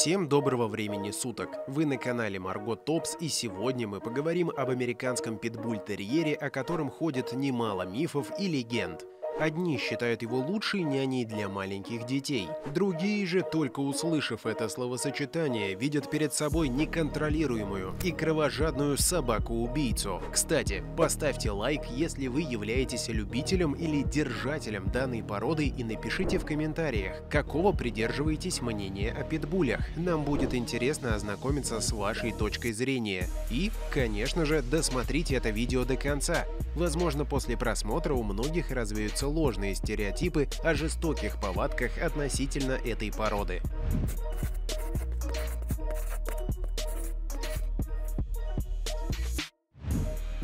Всем доброго времени суток! Вы на канале Марго Топс и сегодня мы поговорим об американском питбуль-терьере, о котором ходит немало мифов и легенд. Одни считают его лучшей няней для маленьких детей. Другие же, только услышав это словосочетание, видят перед собой неконтролируемую и кровожадную собаку-убийцу. Кстати, поставьте лайк, если вы являетесь любителем или держателем данной породы и напишите в комментариях, какого придерживаетесь мнения о питбулях. Нам будет интересно ознакомиться с вашей точкой зрения. И, конечно же, досмотрите это видео до конца. Возможно, после просмотра у многих развеются ложные стереотипы о жестоких повадках относительно этой породы.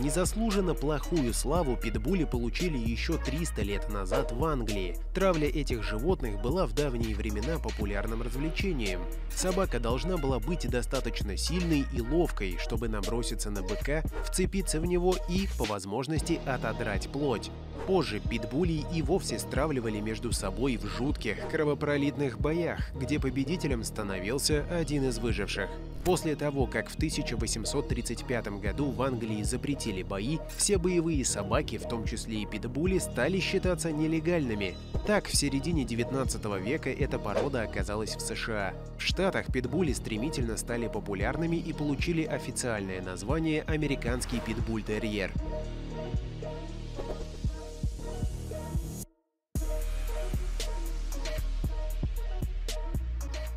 Незаслуженно плохую славу питбули получили еще 300 лет назад в Англии. Травля этих животных была в давние времена популярным развлечением. Собака должна была быть достаточно сильной и ловкой, чтобы наброситься на быка, вцепиться в него и, по возможности, отодрать плоть. Позже питбулей и вовсе стравливали между собой в жутких кровопролитных боях, где победителем становился один из выживших. После того, как в 1835 году в Англии запретили бои, все боевые собаки, в том числе и питбули, стали считаться нелегальными. Так, в середине 19 века эта порода оказалась в США. В Штатах питбули стремительно стали популярными и получили официальное название «Американский питбуль-терьер».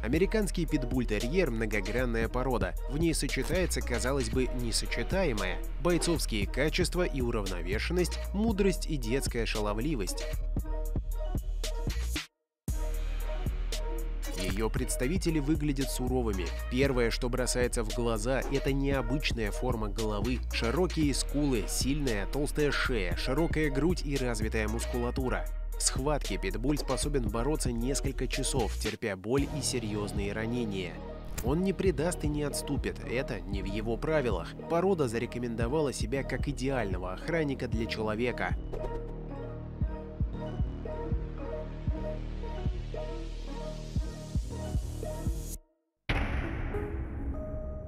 Американский питбуль-терьер – многогранная порода. В ней сочетается, казалось бы, несочетаемое – бойцовские качества и уравновешенность, мудрость и детская шаловливость. Ее представители выглядят суровыми. Первое, что бросается в глаза, это необычная форма головы, широкие скулы, сильная толстая шея, широкая грудь и развитая мускулатура. В схватке питбуль способен бороться несколько часов, терпя боль и серьезные ранения. Он не предаст и не отступит, это не в его правилах. Порода зарекомендовала себя как идеального охранника для человека.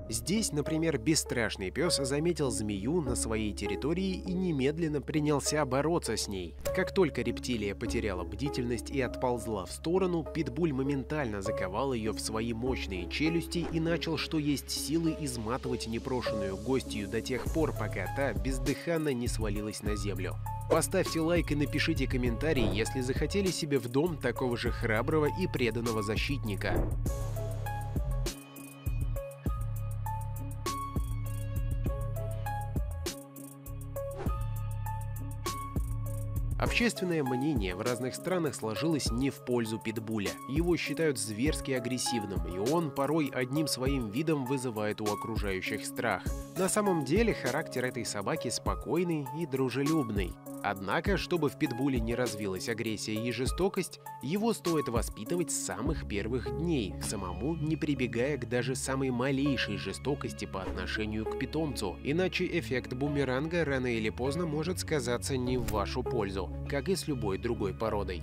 Здесь, например, бесстрашный пес заметил змею на своей территории и немедленно принялся бороться с ней. Как только рептилия потеряла бдительность и отползла в сторону, питбуль моментально заковал ее в свои мощные челюсти и начал, что есть силы, изматывать непрошенную гостью до тех пор, пока та бездыханно не свалилась на землю. Поставьте лайк и напишите комментарий, если захотели себе в дом такого же храброго и преданного защитника. Общественное мнение в разных странах сложилось не в пользу питбуля. Его считают зверски агрессивным, и он порой одним своим видом вызывает у окружающих страх. На самом деле характер этой собаки спокойный и дружелюбный. Однако, чтобы в питбуле не развилась агрессия и жестокость, его стоит воспитывать с самых первых дней, самому не прибегая к даже самой малейшей жестокости по отношению к питомцу, иначе эффект бумеранга рано или поздно может сказаться не в вашу пользу, как и с любой другой породой.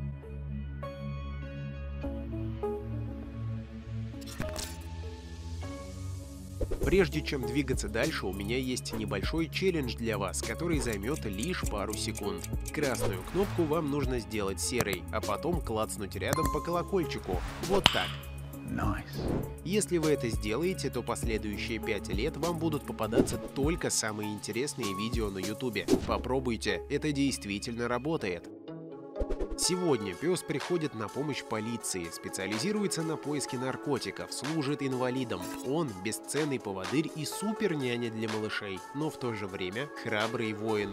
Прежде чем двигаться дальше, у меня есть небольшой челлендж для вас, который займет лишь пару секунд. Красную кнопку вам нужно сделать серой, а потом клацнуть рядом по колокольчику. Вот так. Nice. Если вы это сделаете, то последующие 5 лет вам будут попадаться только самые интересные видео на YouTube. Попробуйте, это действительно работает. Сегодня пес приходит на помощь полиции, специализируется на поиске наркотиков, служит инвалидом. Он бесценный поводырь и супер няня для малышей, но в то же время храбрый воин.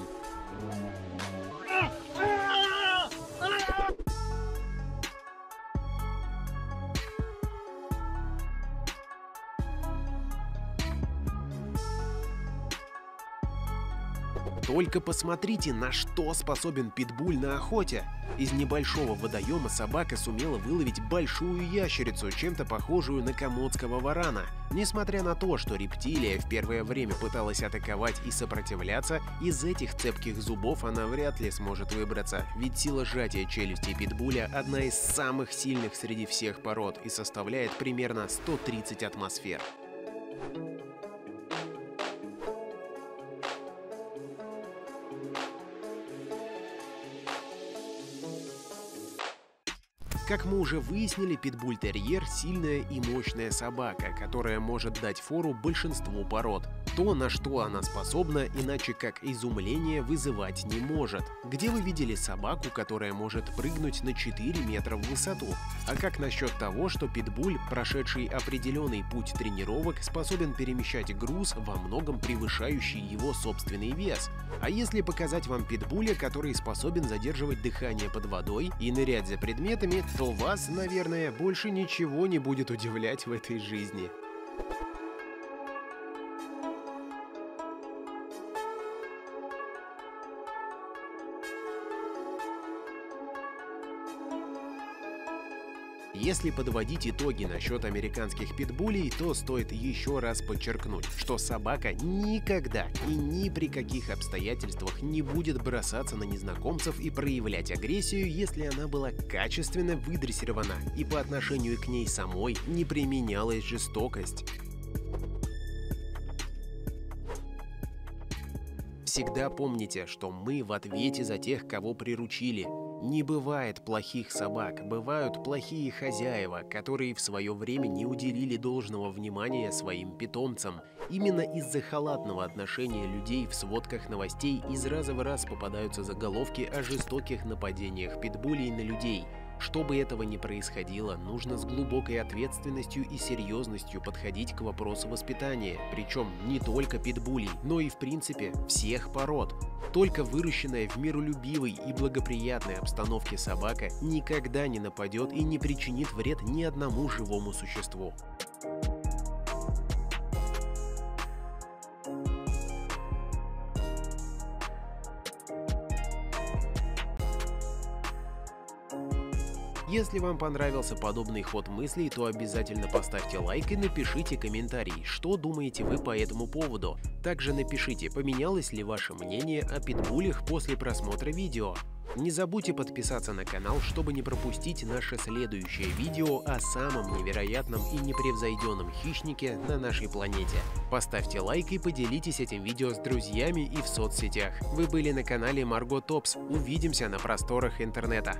Только посмотрите, на что способен питбуль на охоте. Из небольшого водоема собака сумела выловить большую ящерицу, чем-то похожую на комодского варана. Несмотря на то, что рептилия в первое время пыталась атаковать и сопротивляться, из этих цепких зубов она вряд ли сможет выбраться, ведь сила сжатия челюсти питбуля одна из самых сильных среди всех пород и составляет примерно 130 атмосфер. Как мы уже выяснили, питбуль-терьер – сильная и мощная собака, которая может дать фору большинству пород. То, на что она способна, иначе как изумление вызывать не может. Где вы видели собаку, которая может прыгнуть на 4 метра в высоту? А как насчет того, что питбуль, прошедший определенный путь тренировок, способен перемещать груз, во многом превышающий его собственный вес? А если показать вам питбуля, который способен задерживать дыхание под водой и нырять за предметами, то вас, наверное, больше ничего не будет удивлять в этой жизни. Если подводить итоги насчет американских питбулей, то стоит еще раз подчеркнуть, что собака никогда и ни при каких обстоятельствах не будет бросаться на незнакомцев и проявлять агрессию, если она была качественно выдрессирована и по отношению к ней самой не применялась жестокость. Всегда помните, что мы в ответе за тех, кого приручили. Не бывает плохих собак, бывают плохие хозяева, которые в свое время не уделили должного внимания своим питомцам. Именно из-за халатного отношения людей в сводках новостей из раза в раз попадаются заголовки о жестоких нападениях питбулей на людей – чтобы этого не происходило, нужно с глубокой ответственностью и серьезностью подходить к вопросу воспитания, причем не только питбулей, но и в принципе всех пород. Только выращенная в миролюбивой и благоприятной обстановке собака никогда не нападет и не причинит вред ни одному живому существу. Если вам понравился подобный ход мыслей, то обязательно поставьте лайк и напишите комментарий, что думаете вы по этому поводу. Также напишите, поменялось ли ваше мнение о питбулях после просмотра видео. Не забудьте подписаться на канал, чтобы не пропустить наше следующее видео о самом невероятном и непревзойденном хищнике на нашей планете. Поставьте лайк и поделитесь этим видео с друзьями и в соцсетях. Вы были на канале Марго Топс. Увидимся на просторах интернета.